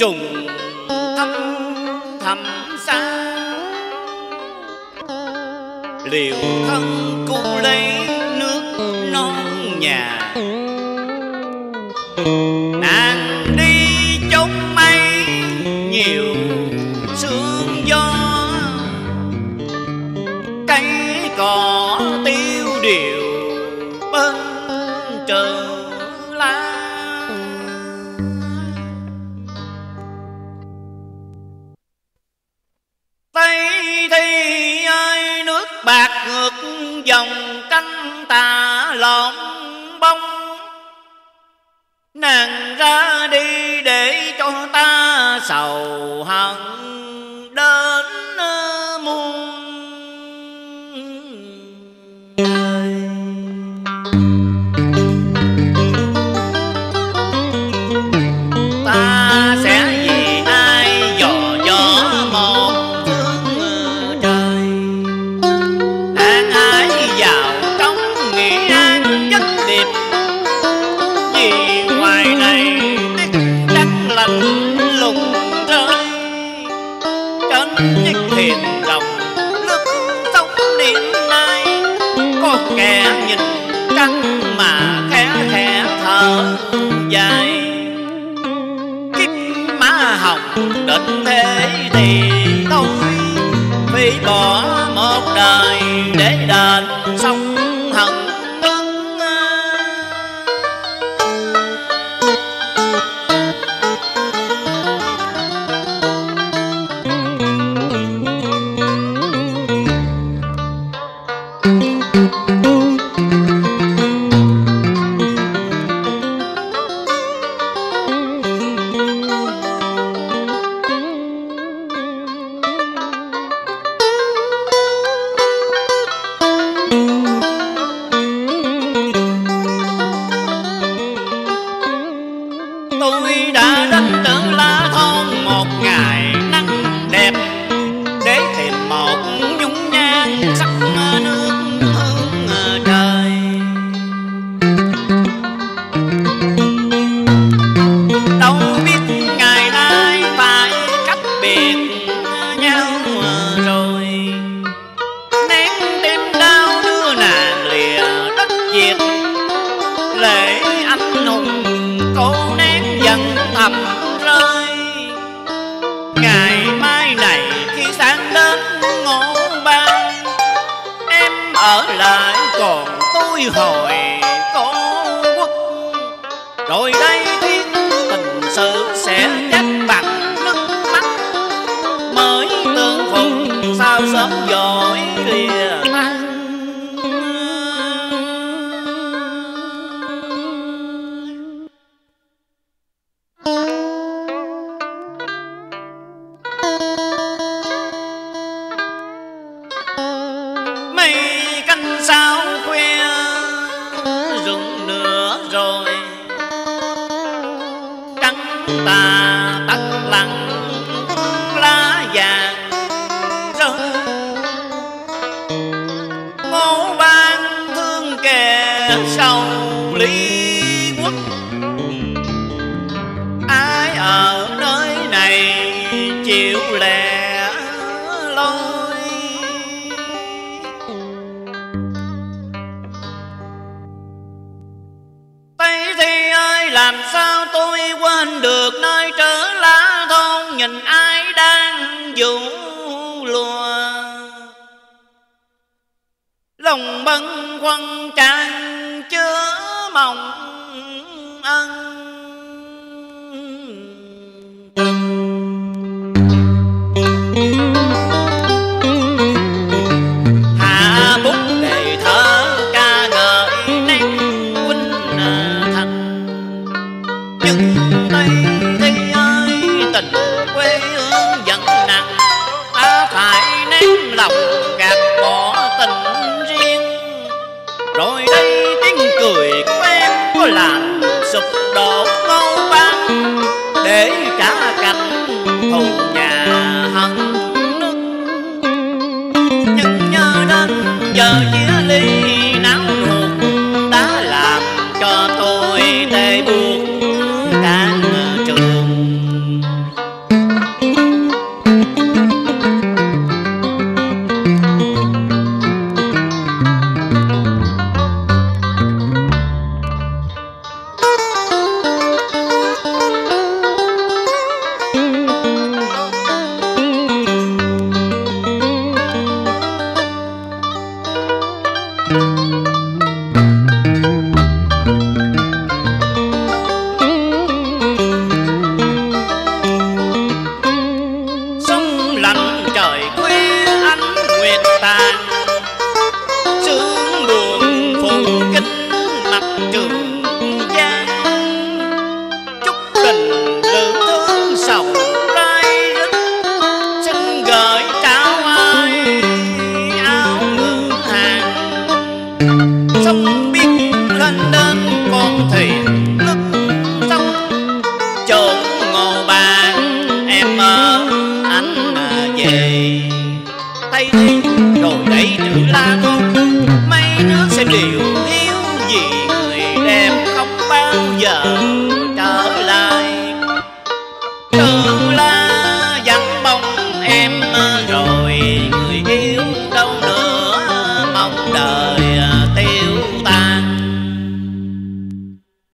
trùng thâm thầm xa. Liều thân cu lấy nước non nhà. Nàng đi chốn mây nhiều sương gió. Cây cỏ tiêu điều bên trời. Bạc ngược dòng canh tà lộn bông. Nàng ra đi để cho ta sầu hận lùng rơi. Trấn nhích thiền lòng nước sông đến nay, có kẻ nhìn trăng mà khẽ khẽ thở dài. Kiếp má hồng định thế thì tôi phải bỏ tôi dần thầm rơi. Ngày mai này khi sáng đến ngủ ban em ở lại còn tôi hồi cô quốc. Rồi mình ai đang vũ lùa. Lòng bâng quăng tràn chứa mong ân. Lòng gạt bỏ tình riêng. Rồi đây tiếng cười của em có làm sụp đổ câu ban để cả cảnh thù nhà rồi đây chữ la tôi